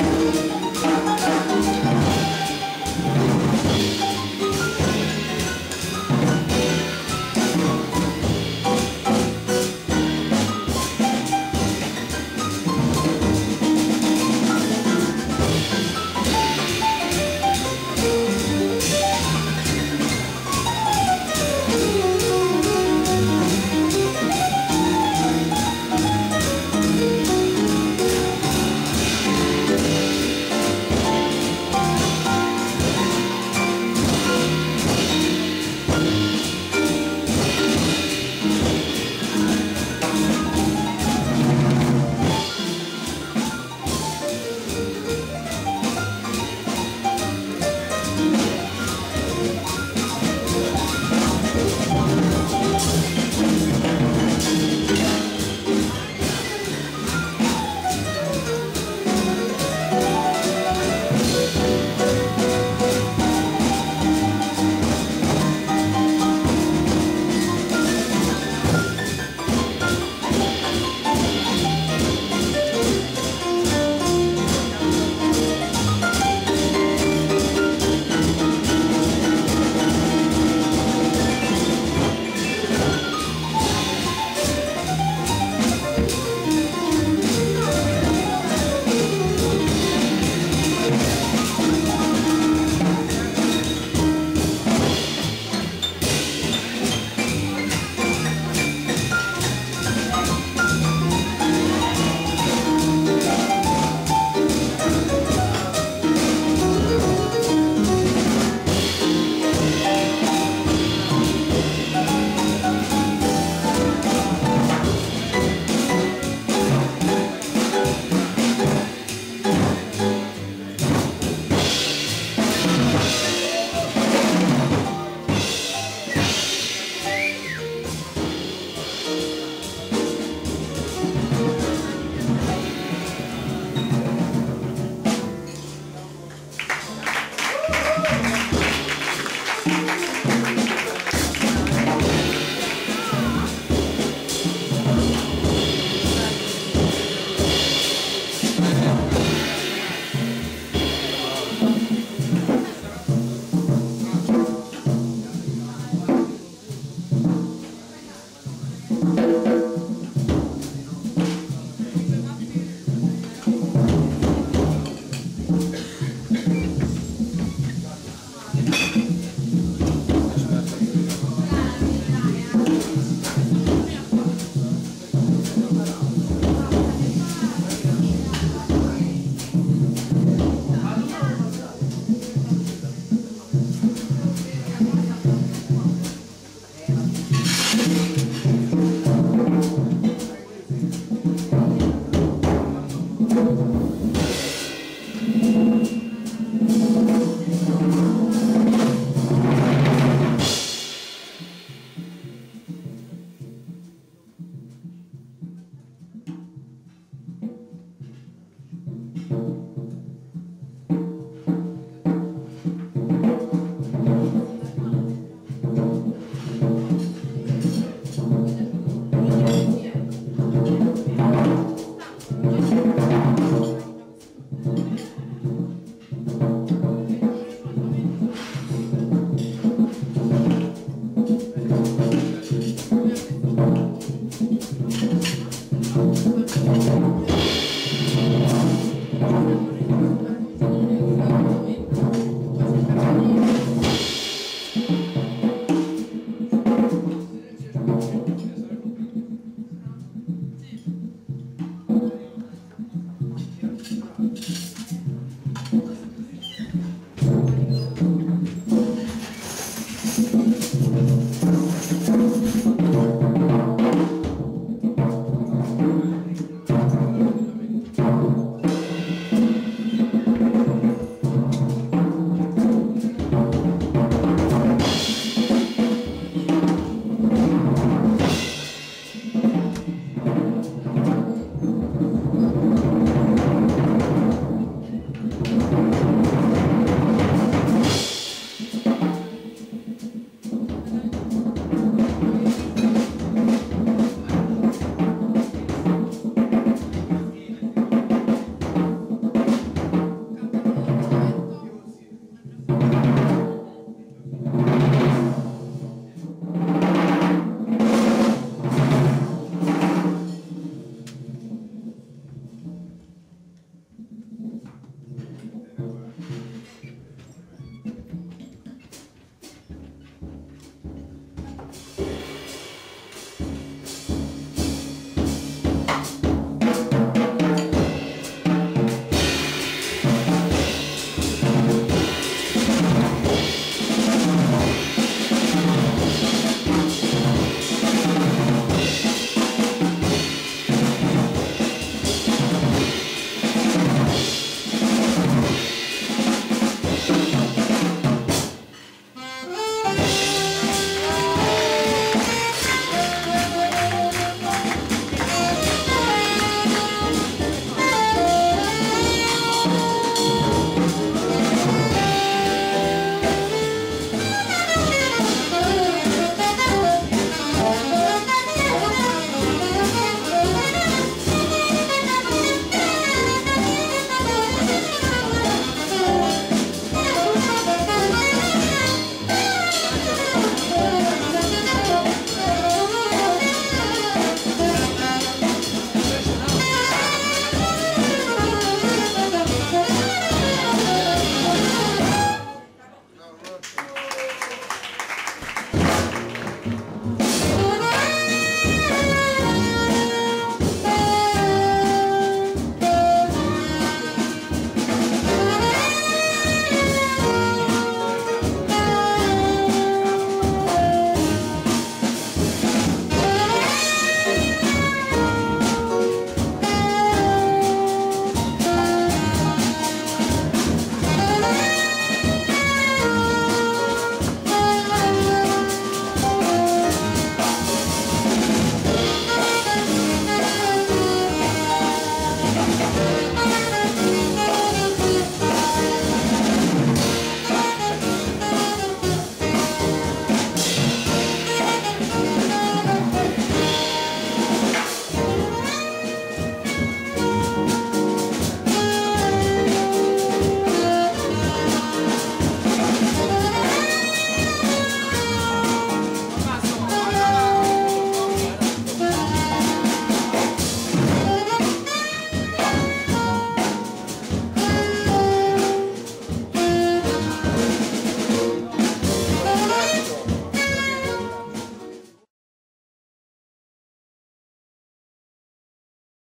Música